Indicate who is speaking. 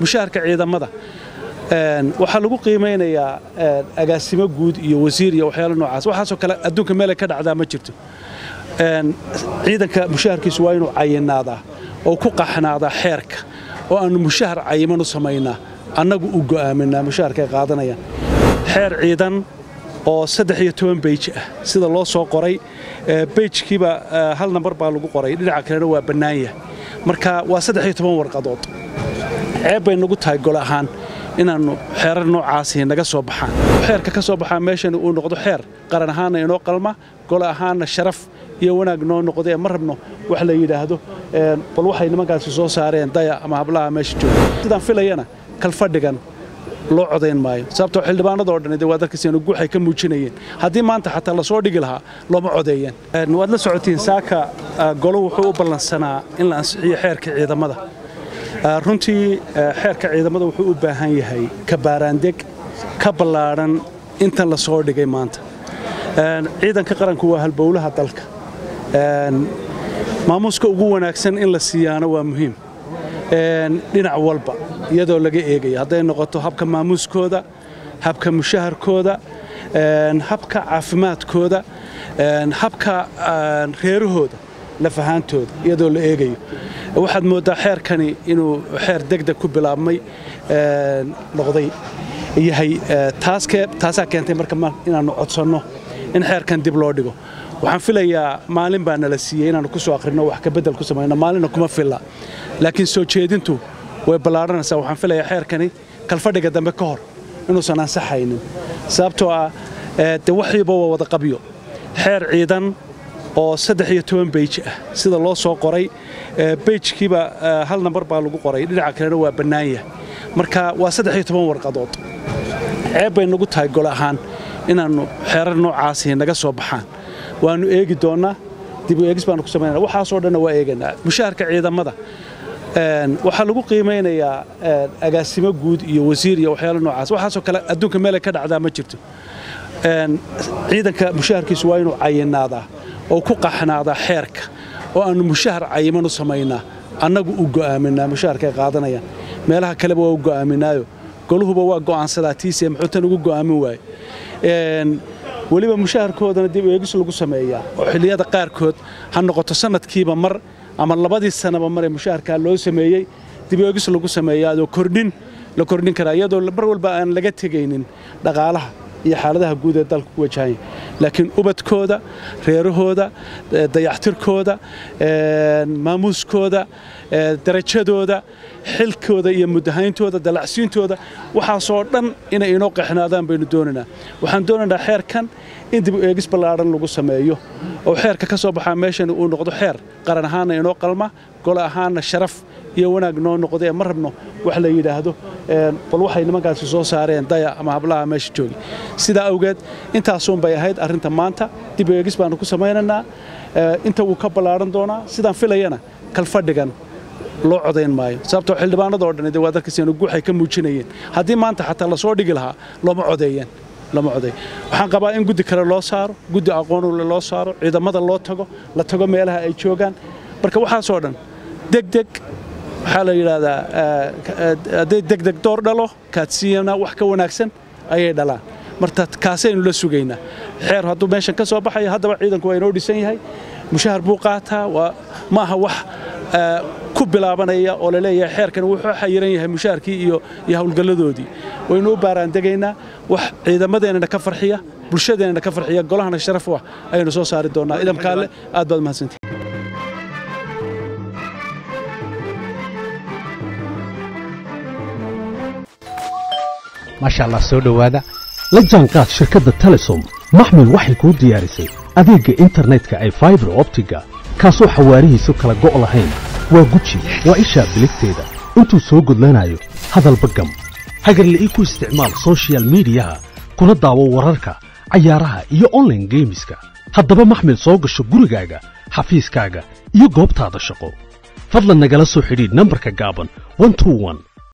Speaker 1: mushaharka ciidamada. Waxaa lagu qiimaynayaa agaasimo guud iyo wasiir iyo waxyaalo noocaas. Waxaasoo kale adduunka meelay ka dhacdaa ma jirto. Ciidanka mushaharkiisu waa inuu cayinaadaa oo ku qaxnaadaa xeerka oo aannu mushahar cayiman u samaynaa annagu u go'aaminaa mushaharka ay qaadanayaan. Xeer ciidan oo saddex iyo toban beyj ah sida loo soo qoray beyjkiiba hal nambar baa lagu qoray. Dhinaca kalena waa bannaanyah marka waa saddex iyo toban warqadood ceeb bay nagu tahay gol ahaan inaannu xeerar noocaasi naga soo baxaan. Xeerka ka soo baxaa meeshani uu noqdo xeer. Qaran ahaanna inoo qalma gol ahaanna sharaf iyo wanaag noo noqdee ma rabno wax la yidhaahdo. Bal waxay nimankaasi soo saareen daya ama hablaha meesha jooga. Sidaan filayana kalfadhigan loo codayn maayo. Sababtoo xildhibaanadoo dhan waa dalkiisanu guuxay ka muujinayeen. Haddii maanta xataa la soo dhigi lahaa looma codeeyeen. Waad la socotiin saaka golo wuxuu u ballansanaa in la ansixiyo xeerka ciidamada runtii xeerka ciidamada wuxuu u baahan yahay ka baaraandeg ka ballaadhan intan la soo dhigay maanta. Ciidanka qaranku waa halbowlaha dalka. Maamuuska ugu wanaagsan in la siiyaana waa muhiim. Dhinac walba iyadoo laga eegaya hadday noqoto habka maamuuskooda habka mushaharkooda habka caafimaadkooda habka reerahooda lafahaantooda iyadoo la eegayo. Waxaad mooddaa xeerkani inuu xeer degdeg ku bilaabmay noqday yahay taasaa keentay marka inaannu codsanno in xeerkan dib loo dhigo. Waxaan filayaa maalin baa nala siiyey inaannu ku soo akhrinno wax ka beddel ku samayno maalinna kuma filla. Laakiin soo jeedintu way ballaadhanaysaa waxaan filayaa xeerkani kalfadhiga dambe ka hor inuusan ansaxaynin. Sababtoo ah de waxiiba waa wada xeer ciidan oo saddex iyo toban beyj ah sida loo soo qoray beyjkiiba hal nambar baa lagu qoray. Dhinaca kalena waa bannaanyah marka waa saddex iyo toban warqadood. Ceeb bay nagu tahay gol ahaan inaannu xeerar noocaasi naga soo baxaan. Waannu eegi doonnaa dib u eegis baannu ku samaynana waxaasoo dhanna waa eegaynaa. Mushaharka ciidamada waxaa lagu qiimaynayaa agaasimo guud iyo wasiir iyo waxyaalo noocaas. Waxaasoo kale adduunka meelay ka dhacdaa ma jirto. Ciidanka mushaharkiisu waa inuu cayinaadaa oo ku qaxnaadaa xeerka oo aannu mushahar cayiman u samaynaa annagu u go'aaminaa mushaharka ay qaadanayaan. Meelaha kaleba waa u go'aaminaayo. Goluhuba waa go'aansadaa tiise muxuu ugu go'aamin waaye. Weliba mushaharkoodana dib eegis lagu sameeyaa oo xilliyada qaarkood ha noqoto sannadkiiba mar ama labadii sanaba maree mushaharkaa loo sameeyey dib eegis lagu sameeyaadoo kordhin la kordhin karaa iyadoo mar walba aan laga tegaynin dhaqaalaha iyo xaaladaha guud ee dalka ku wajahanya laakiin ubadkooda reerahooda dayactirkooda maamuuskooda darajadooda xilkooda iyo mudahayntooda dalacsiintooda waxaasoo dhan inay inoo qeexnaadaan baynu doonaynaa waxaan doonaynaa xeerkan in dib u eegis ballaadhan lagu sameeyo. Oo xeerka ka soo baxaa meeshani uu noqdo xeer qaran ahaanna inoo qalma golo ahaanna sharaf iyo wanaag noo noqdee ma rabno wax la yidhaahdo. Bal waxay nimankaasi soo saareen daya ama hablaha meesha joogi. Sidaa awgeed intaasuun bay ahayd arrinta maanta. Dib eegis baannu ku samaynaynaa. Inta wuu ka ballaadhan doonaa. Sidaan filayana kalfadhigan loo codayn maayo. Sababtoo xildhibaanadoo dhan de waa guuxay ka muujinayeen. Haddii maanta xataa la soo dhigi lahaa looma codeeyeen lama codeey waxaan qabaa in guddi kale loo saaro guddi aqoonule loo saaro ciidamada loo tago la tago meelaha ay joogaan. Marka waxaasoo dhan degdeg waxaa la yidhaahdaa hadday degdeg door dhalo kaadsiiyana wax ka wanaagsan ayay dhalaan. Marka kaasaynu la sugaynaa. Xeer hadduu meeshan ka soo baxayo haddaba ciidanku waa inoo dhisan yahay. Mushahar buu qaataa ma aha wax ku bilaabanaya oo la leeyahay xeerkan wuxuu xayiran yahay mushaharkii iyo howlgalladoodii. Waynu u baaraandegaynaa wax ciidamadeennana ka farxiya bulshadeennana ka farxiya golahana sharaf u ah ayaynu soo saari doonnaa idamkaalle aad baad mahadsantii
Speaker 2: maasha allah soo dhowaada. La jaanqaad shirkadda telesom maxmil waxay kuu diyaarisay adeegga internetka ay faibar optiga kaasoo xawaarihiisu kala go' lahayn. Waa guji waa ishaa biligteeda. Intuu soo gudlanayo hadalba gam. Hagarle ii ku isticmaal soshiyal miidiyaha kuna daawo wararka cayaaraha iyo onlaine geemiska haddaba maxmil soo gasho gurigaaga xafiiskaaga iyo goobtaada shaqo. Fadlan nagala soo xidhiidh nambarka gaaban